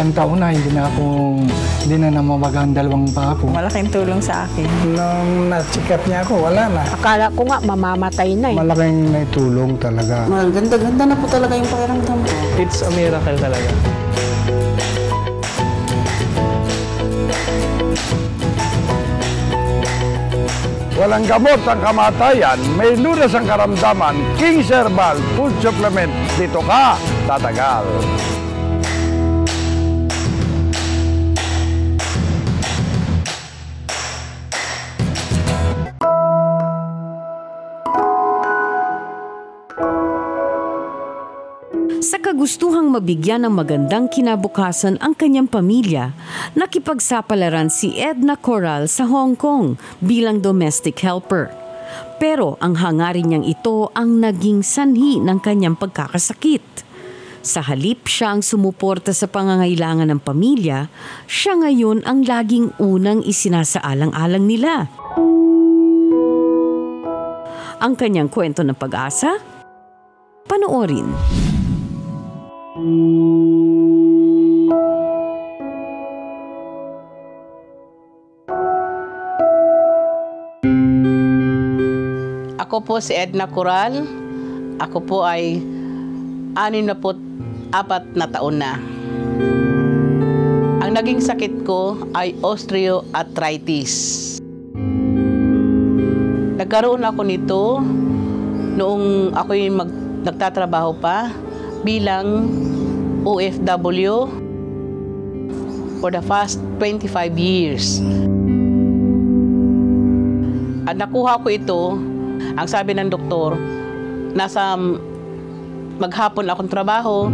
Ilang taon na, hindi na ako, hindi na namawagan dalawang pa ako. Malaking tulong sa akin. Nung na-check niya ako, wala na. Akala ko nga mamamatay na eh. Malaking naitulong talaga. Well, ganda-ganda na po talaga yung pakiramdam ko. It's a miracle talaga. Walang gamot ang kamatayan, may lunas ang karamdaman, King Herbal Food Supplement. Dito ka, tatagal. Sa kagustuhang mabigyan ng magandang kinabukasan ang kanyang pamilya, nakipagsapalaran si Edna Coral sa Hong Kong bilang domestic helper. Pero ang hangarin niyang ito ang naging sanhi ng kanyang pagkakasakit. Sa halip siya ang sumuporta sa pangangailangan ng pamilya, siya ngayon ang laging unang isinasaalang-alang nila. Ang kanyang kwento ng pag-asa? Panoorin. Ako po si Edna Coral. Ako po ay anim na po apat na taon na. Ang naging sakit ko ay osteoarthritis. Nagkaroon ako nito noong ako'y mag, nagtatrabaho pa bilang OFW for the past 25 years. At nakuha ko ito, ang sabi ng doktor, nasa maghapon akong trabaho,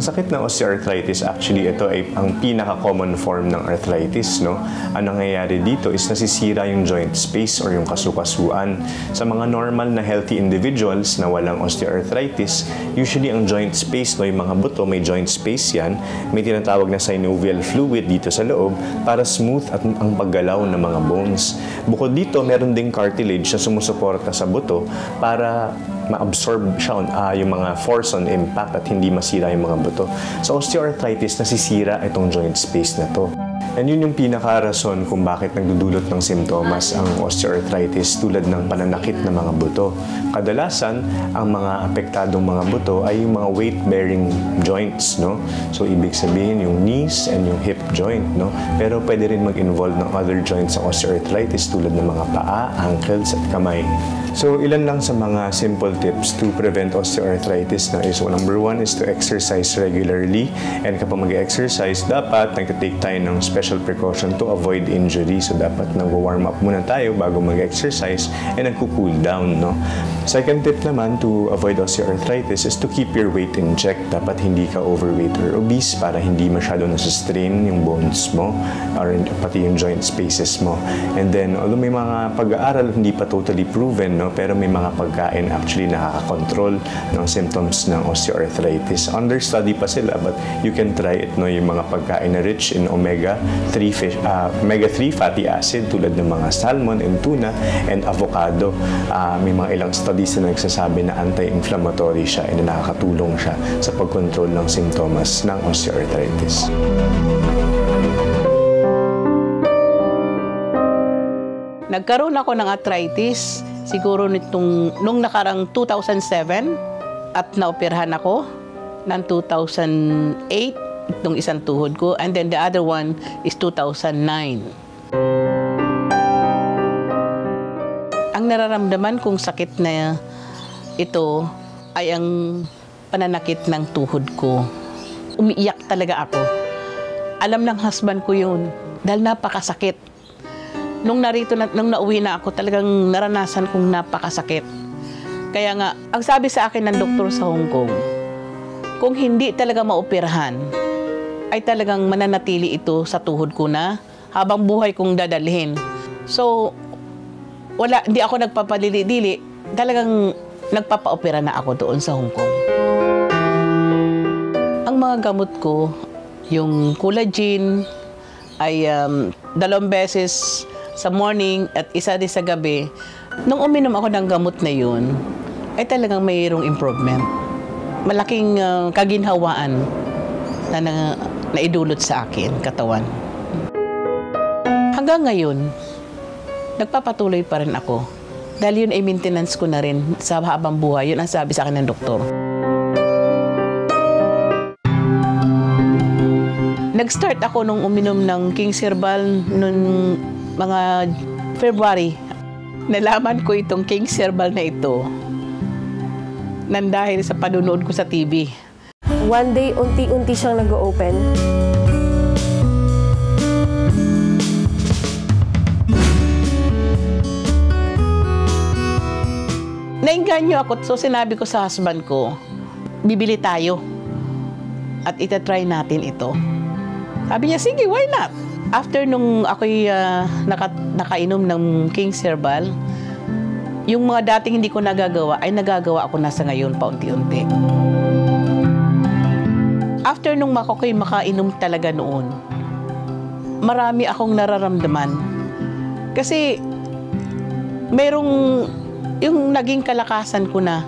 Ang sakit ng osteoarthritis, actually, ito ay ang pinaka-common form ng arthritis. No? Ang nangyayari dito is nasisira yung joint space or yung kasukasuan. Sa mga normal na healthy individuals na walang osteoarthritis, usually ang joint space, no, yung mga buto, may joint space yan, may tinatawag na synovial fluid dito sa loob para smooth at ang paggalaw ng mga bones. Bukod dito, meron ding cartilage na sumusuporta sa buto para ma-absorb siya uh, yung mga force on impact at hindi masira yung mga buto. Sa osteoarthritis, nasisira itong joint space na to. And yun yung pinaka-rason kung bakit nagdudulot ng simptomas ang osteoarthritis tulad ng pananakit ng mga buto. Kadalasan, ang mga apektadong mga buto ay yung mga weight-bearing joints, no? So, ibig sabihin yung knees and yung hip joint, no? Pero pwede rin mag-involve ng other joints sa osteoarthritis tulad ng mga paa, ankles at kamay. So, ilan lang sa mga simple tips to prevent osteoarthritis na is, so, number one is to exercise regularly. And kapag mag-exercise, dapat nag-take tayo ng special precaution to avoid injury. So, dapat nag-warm up muna tayo bago mag-exercise and nagko-cool down, no? Second tip naman to avoid osteoarthritis is to keep your weight in check. Dapat hindi ka overweight or obese para hindi masyado nasa-strain yung bones mo or pati yung joint spaces mo. And then, although may mga pag-aaral hindi pa totally proven, no? pero may mga pagkain actually nakaka-control ng symptoms ng osteoarthritis. Under study pa sila but you can try it no yung mga pagkain na rich in omega-3 fish, uh, omega-3 fatty acid tulad ng mga salmon and tuna and avocado. Uh, may mga ilang studies na nagsasabi na anti-inflammatory siya and nakakatulong siya sa pag-control ng symptoms ng osteoarthritis. Nagkaroon ako ng arthritis siguro nitong nung nakarang 2007 at naoperahan ako ng 2008 itong isang tuhod ko and then the other one is 2009. Ang nararamdaman kong sakit na ito ay ang pananakit ng tuhod ko. Umiiyak talaga ako. Alam ng husband ko yun dahil napakasakit nung narito na, nung nauwi na ako, talagang naranasan kong napakasakit. Kaya nga, ang sabi sa akin ng doktor sa Hong Kong, kung hindi talaga maoperahan, ay talagang mananatili ito sa tuhod ko na habang buhay kong dadalhin. So, wala, hindi ako nagpapadili-dili. Talagang nagpapa-opera na ako doon sa Hong Kong. Ang mga gamot ko, yung collagen, ay um, dalawang beses sa morning at isa din sa gabi, nung uminom ako ng gamot na yun, ay talagang mayroong improvement. malaking ah, kaginhawaan na, na naidulot sa akin, katawan. Hanggang ngayon, nagpapatuloy pa rin ako. Dahil yun ay maintenance ko na rin sa habang buhay. Yun ang sabi sa akin ng doktor. Nag-start ako nung uminom ng King Herbal nung mga February. Nalaman ko itong King Herbal na ito nang dahil sa panunood ko sa TV. One day, unti-unti siyang nag-open. Nainganyo ako, so sinabi ko sa husband ko, bibili tayo at itatry natin ito. Sabi niya, sige, why not? After nung ako'y ah, naka, nakainom ng King's Herbal, yung mga dating hindi ko nagagawa, ay nagagawa ako na sa ngayon paunti-unti. After nung makokoy makainom talaga noon, marami akong nararamdaman. Kasi merong yung naging kalakasan ko na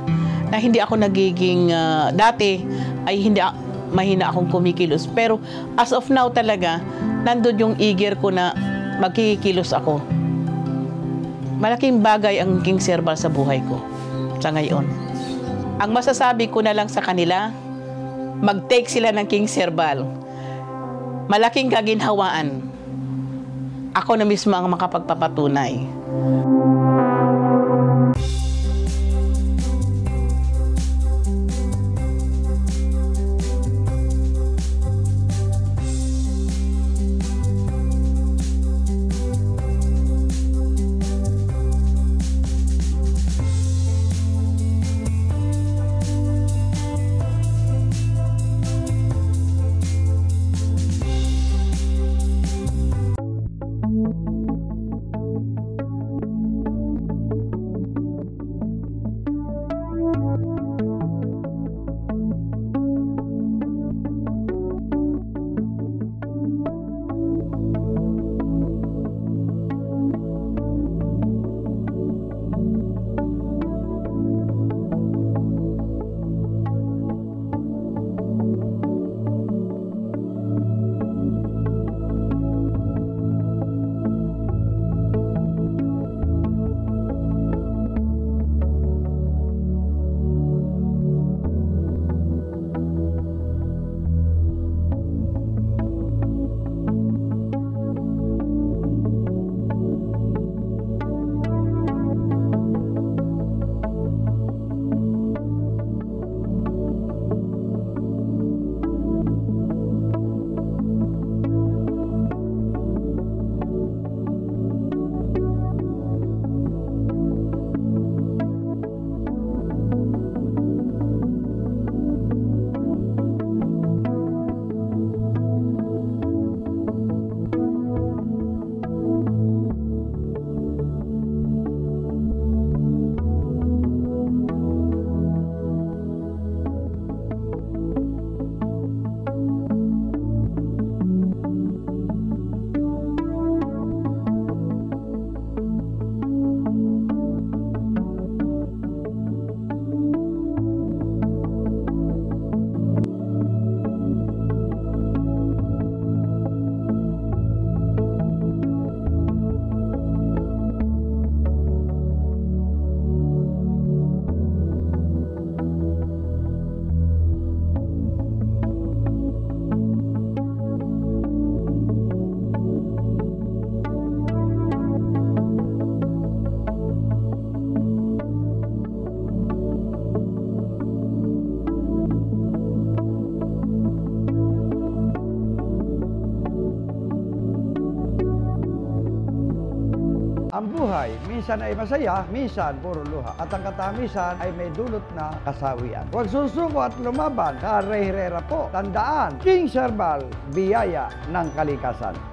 na hindi ako nagiging ah, dati ay hindi mahina akong kumikilos. Pero as of now talaga nandun yung eager ko na magkikilos ako. Malaking bagay ang King Herbal sa buhay ko sa ngayon. Ang masasabi ko na lang sa kanila mag-take sila ng King Herbal malaking kaginhawaan. Ako na mismo ang makapagpapatunay Ang buhay, minsan ay masaya, minsan puro luha. At ang katamisan ay may dulot na kasawian. Huwag susuko at lumaban. Karehirera po. Tandaan, King Herbal, biyaya ng kalikasan.